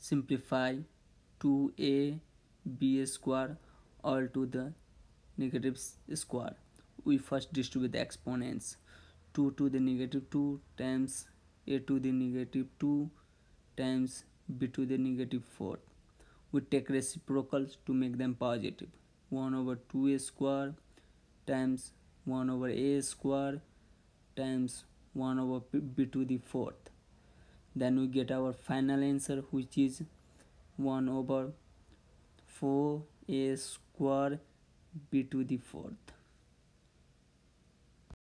simplify 2a b square all to the negative square. We first distribute the exponents. 2 to the negative 2 times a to the negative 2 times b to the negative 4 we take reciprocals to make them positive. 1 over 2a square times 1 over a square times 1 over b to the fourth then we get our final answer which is 1 over 4 a square b to the fourth